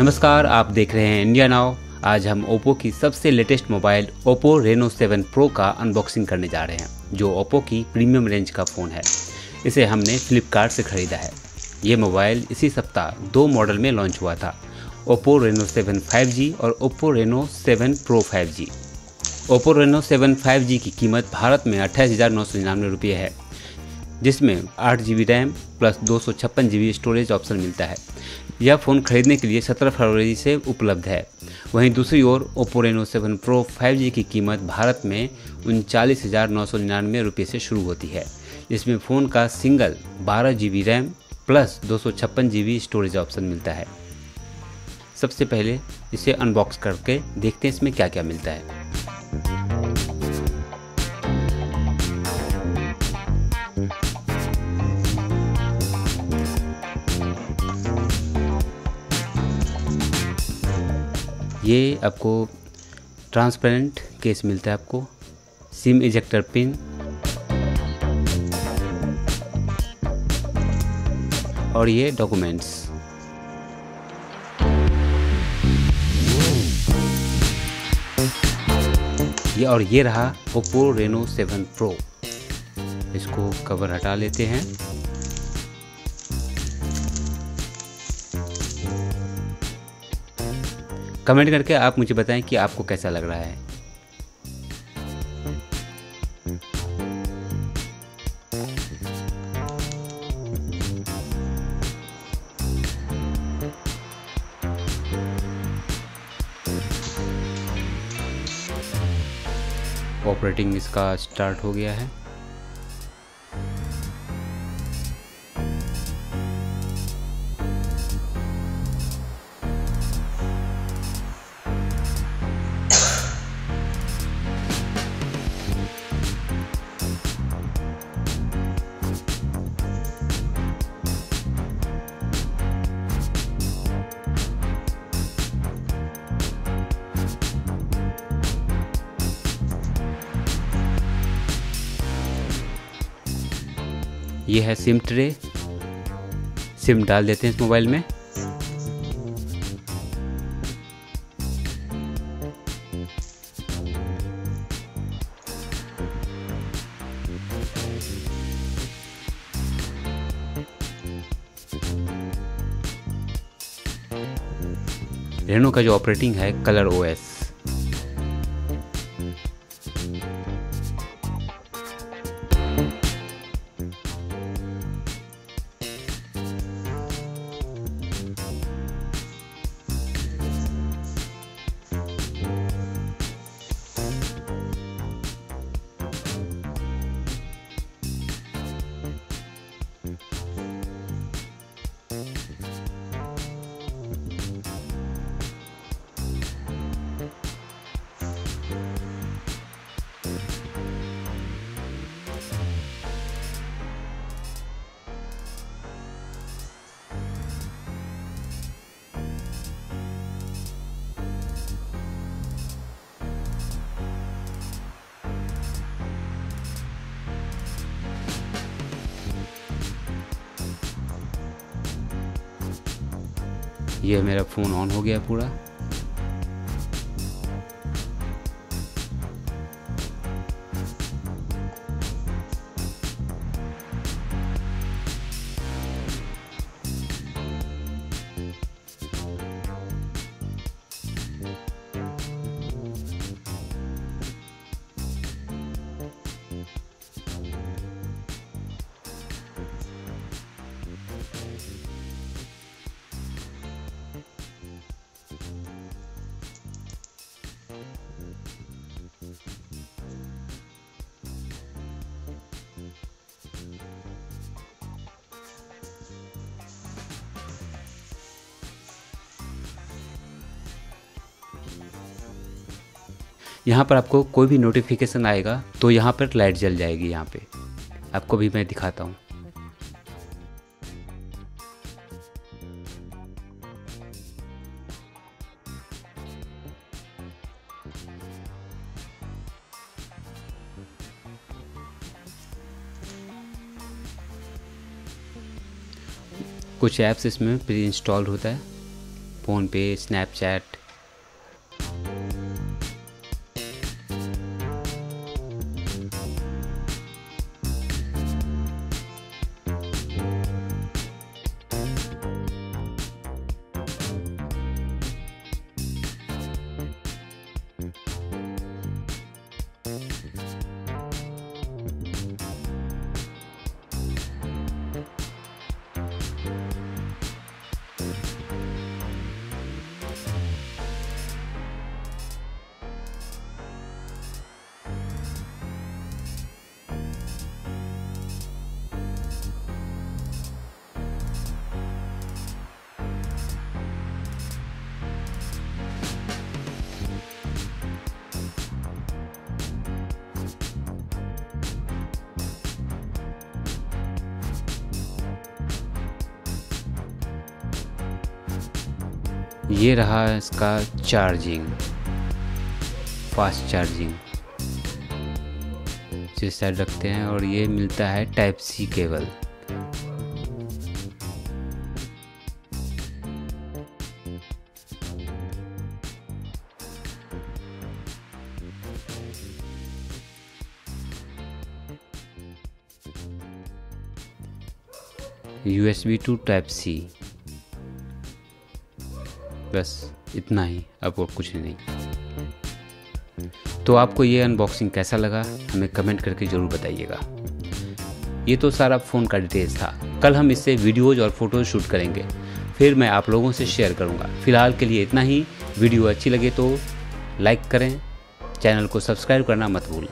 नमस्कार, आप देख रहे हैं इंडिया नाउ। आज हम ओप्पो की सबसे latest mobile Oppo Reno 7 pro का अनबॉक्सिंग करने जा रहे हैं, जो ओप्पो की प्रीमियम रेंज का फ़ोन है। इसे हमने फ्लिपकार्ट से ख़रीदा है। ये मोबाइल इसी सप्ताह दो मॉडल में लॉन्च हुआ था, ओप्पो रेनो 7 5G और Oppo Reno 7 pro 5G Oppo Reno 7 5G की कीमत भारत में अट्ठाईस हज़ार नौ सौ निन्यानवे रुपये है। जिसमें आठ जी रैम प्लस दो सौ छप्पन जी स्टोरेज ऑप्शन मिलता है। यह फ़ोन खरीदने के लिए 17 फरवरी से उपलब्ध है। वहीं दूसरी ओर ओप्पो रेनो 7 प्रो 5G की कीमत भारत में उनचालीस हज़ार नौ सौ निन्यानवे रुपये से शुरू होती है। इसमें फ़ोन का सिंगल बारह जी रैम प्लस दो सौ छप्पन जी स्टोरेज ऑप्शन मिलता है। सबसे पहले इसे अनबॉक्स करके देखते हैं इसमें क्या क्या मिलता है। ये आपको ट्रांसपेरेंट केस मिलता है आपको। सिम इजेक्टर पिन और ये डॉक्यूमेंट्स ये और ये रहा ओप्पो रेनो 7 प्रो इसको कवर हटा लेते हैं। कमेंट करके आप मुझे बताएँ कि आपको कैसा लग रहा है। ऑपरेटिंग इसका स्टार्ट हो गया है। ये है सिम ट्रे। सिम डाल देते हैं इस मोबाइल में। रेनो का जो ऑपरेटिंग है, कलर ओएस ये मेरा फ़ोन ऑन हो गया पूरा। यहाँ पर आपको कोई भी नोटिफिकेशन आएगा तो यहाँ पर लाइट जल जाएगी यहाँ पे। आपको भी मैं दिखाता हूँ। कुछ ऐप्स इसमें प्री इंस्टॉल होता है। फ़ोनपे स्नैपचैट ये रहा इसका चार्जिंग फास्ट चार्जिंग जिस साइड रखते हैं और ये मिलता है type C cable B to type C बस इतना ही, अब और कुछ नहीं। तो आपको ये अनबॉक्सिंग कैसा लगा, हमें कमेंट करके ज़रूर बताइएगा। ये तो सारा फ़ोन का डिटेल्स था। कल हम इससे वीडियोज़ और फ़ोटोज़ शूट करेंगे। फिर मैं आप लोगों से शेयर करूँगा। फ़िलहाल के लिए इतना ही। वीडियो अच्छी लगे तो लाइक करें। चैनल को सब्सक्राइब करना मत भूलें।